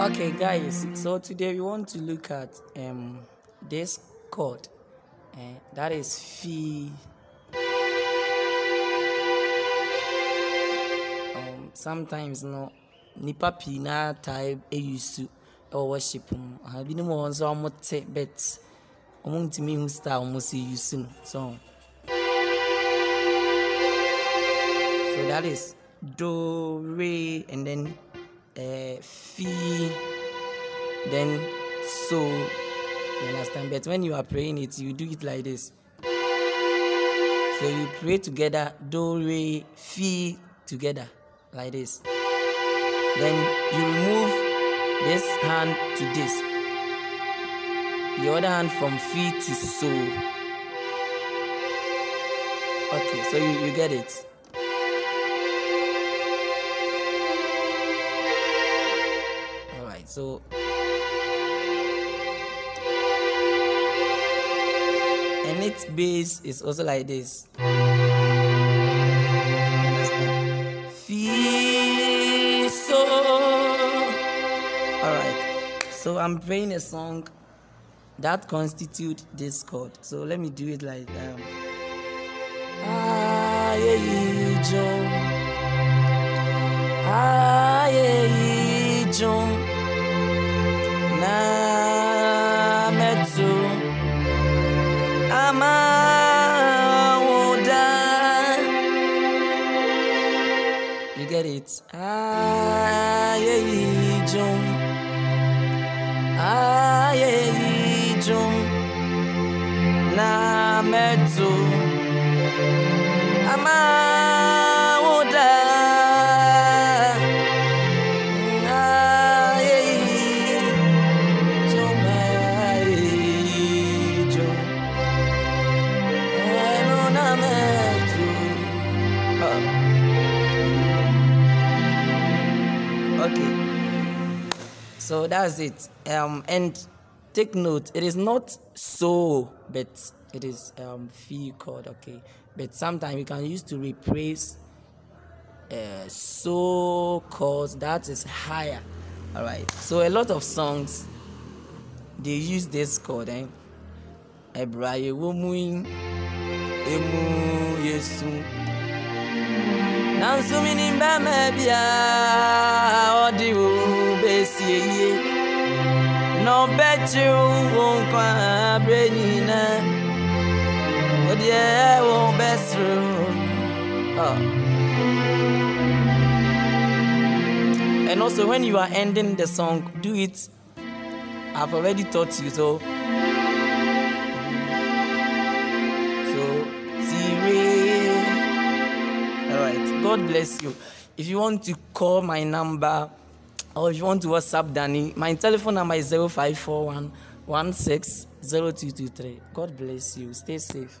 Okay, guys. So today we want to look at um this chord. Uh, that is fee. Um, sometimes no nipa pii na taa use ɛwɔ worship mu. Uh, binom wɔ hɔ nso a wɔte but wɔn ntumi hu style wɔn si use no. So so that is do re and then uh, fee then so you understand? But when you are praying it you do it like this. So you pray together. Do re fee together like this. Then you remove this hand to this. The other hand from fee to so okay so you, you get it so and its bass is also like this? Feel so all right so i'm playing a song that constitute this chord so let me do it like um Aye, John. Aye, John. You get it? Aye, John. Aye, John. Na metu. So that's it. Um, and take note, it is not so, but it is um fee chord. Okay, but sometimes you can use to replace uh, so chords that is higher. All right. So a lot of songs they use this chord. Eh? Ebraye womuin emu yesu. Nanso mini mbɛmɛ ɔbɛkye wo nkwa abere nyinaa ɔdeɛ wo bɛsere oh. and also when you are ending the song do it. I've already taught you so. So tire all right. God bless you. If you want to call my number or if you want to whatsapp danny my telephone number is 0541 160223 god bless you. Stay safe